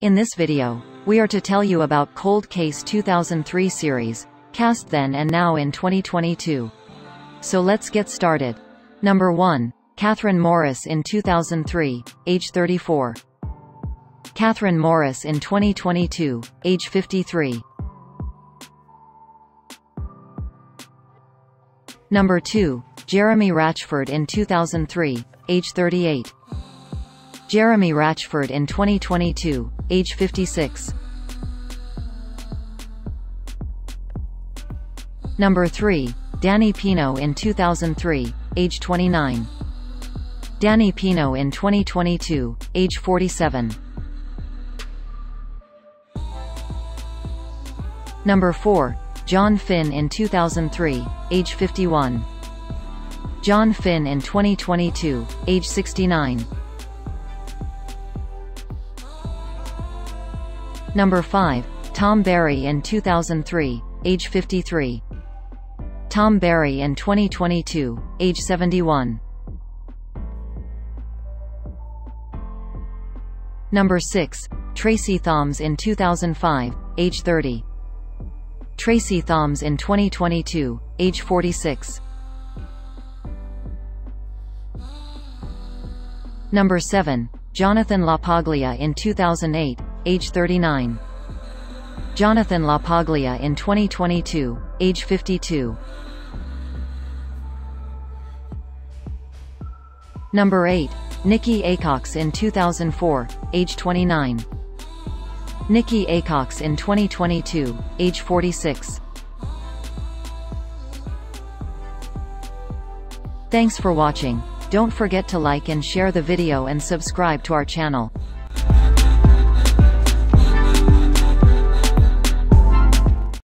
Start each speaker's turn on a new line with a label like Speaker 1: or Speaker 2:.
Speaker 1: In this video, we are to tell you about Cold Case 2003 series, cast then and now in 2022. So let's get started. Number 1. Kathryn Morris in 2003, age 34. Kathryn Morris in 2022, age 53. Number 2. Jeremy Ratchford in 2003, age 38. Jeremy Ratchford in 2022, age 56. Number 3. Danny Pino in 2003, age 29. Danny Pino in 2022, age 47. Number 4. John Finn in 2003, age 51. John Finn in 2022, age 69. Number 5. Thom Barry in 2003, age 53. Thom Barry in 2022, age 71. Number 6. Tracie Thoms in 2005, age 30. Tracie Thoms in 2022, age 46. Number 7. Jonathan LaPaglia in 2008, age 39. Jonathan LaPaglia in 2022, age 52. Number 8. Nicki Aycox in 2004, age 29. Nicki Aycox in 2022, age 46. Thanks for watching. Don't forget to like and share the video and subscribe to our channel.